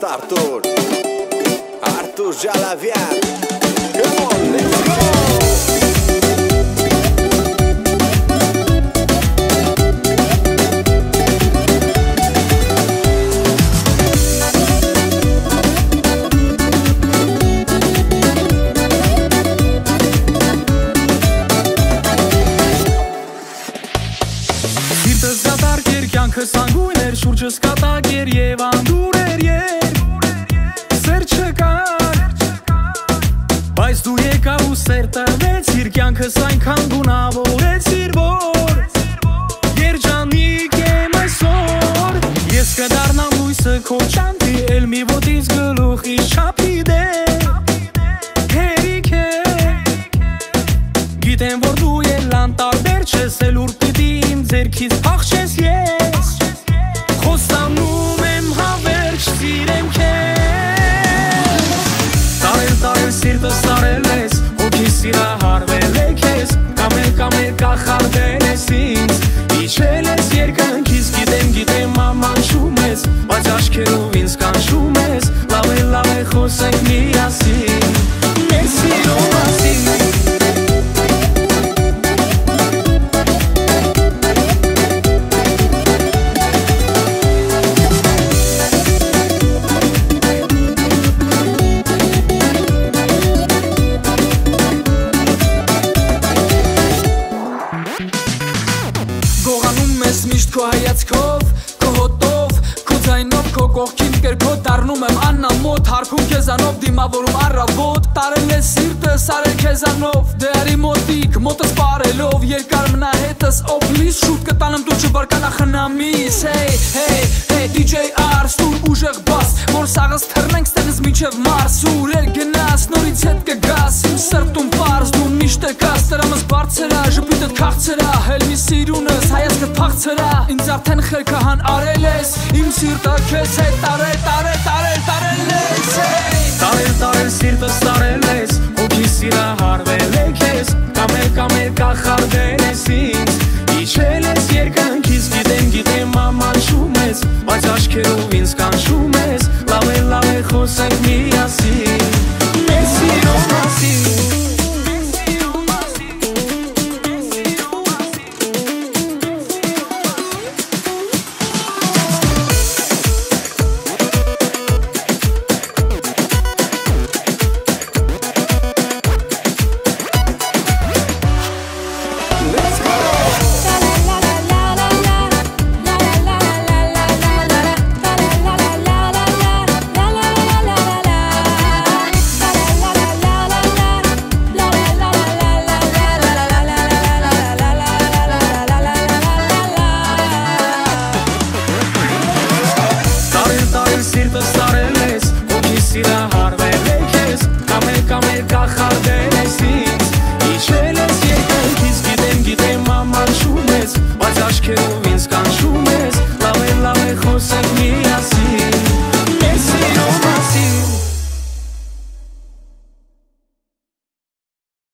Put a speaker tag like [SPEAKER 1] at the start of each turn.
[SPEAKER 1] jest Artur Artur Żalawian Come on, let's go!
[SPEAKER 2] Sangu կյանքս այնքան գունավորեցիր, որ Երջանիկ եմ այսօր Ես կդառնամ լույսը քո ճանտի, էլ մի ոտից գլուխի չափի դեր Հերիք է Գիտեմ որ դու էլ անտարբեր չես էլ ուր պիտի իմ ձերքից փախչես ես միշտ քո հայացքով, քո հոտով, քո ձայնով, քո կողքին կերքով դառնում եմ աննամոտ, հարքում քեզանով դիմավորում առավոտ, տարել ես սիրտս արել քեզանով, դե արի մոտիկ, մոտս բարելով, երկար մնա հետս օբլիս, շուտ կտանեմ դու չբարկանա խնամիս, hey, hey, hey, DJ Ars, դու ուժեղ բաս, որ սաղս թռնենք ստեղից միջև Մարս, ուր էլ գնաս, նորից հետ կգաս, իմ սրտում բարձրա, ժպիտդ քաղցրա, հել մի սիրունս, հայացքդ փախցրա, ինձ արդեն խելքահան արել ես, իմ սիրտը քեզ հետ տարել, տարել, տարել, տարել ես, Տարել, տարել սիրտս տարել ես, հոգի սիրահարվել է քեզ, կամել, կամել կախարդել ես ինձ